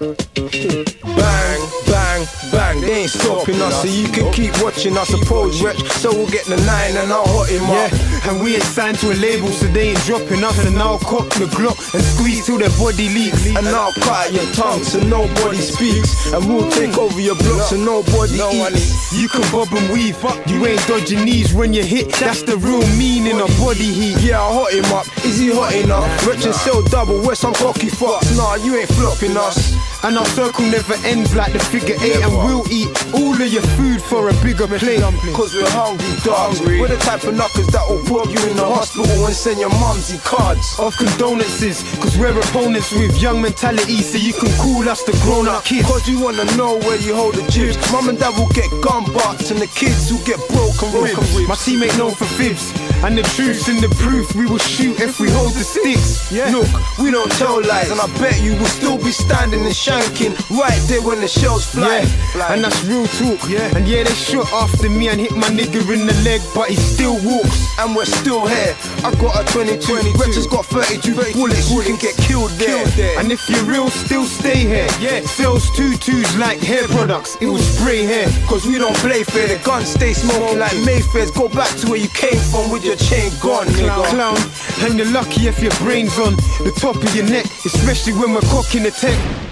Bang, bang, bang, they ain't stopping us. So you can keep watching, I suppose, wretch. So we'll get the nine and I'll hot him up. Yeah, and we ain't signed to a label, so they ain't dropping us. And I'll cock the Glock and squeeze till their body leaks. And I'll cut your tongue so nobody speaks. And we'll take over your block so nobody No eats. You can bob and weave, you ain't dodging knees when you hit. That's the real meaning of body heat. Yeah, I hot him up. Is he hot enough? Wretch and Cell double, where some cocky fucks. Nah, you ain't flopping us. And our circle never ends like the figure eight, and we'll eat all of your food for a bigger plate. Cause we're hungry dogs. We're the type of knockers that will put you in hospital and send your mumsy cards. Of condolences, cause we're opponents with young mentality, so you can call us the grown up kids. Cause we wanna know where you hold the chips. Mum and dad will get gun butts and the kids will get broken ribs. My teammate known for fibs, and the truth's in the proof. We will shoot if we hold the sticks. Yeah. Look, we don't tell lies, and I bet you will still be standing and shanking right there when the shells fly. Yeah, and that's real talk. Yeah. And yeah, they shot after me and hit my nigga in the leg, but he still walks. and we're still here. I got a 22, Wretch has got 32 bullets. You can get killed there. And if you're real, still stay here. Yeah. Sells tutus like hair products. It will spray hair. Cause we don't play fair, the guns stay smoking like Mayfairs. Go back to where you came from with your chain gone, nigga. Clown, and you're lucky if your brain's on the top of your neck, especially when we're cocking the tech.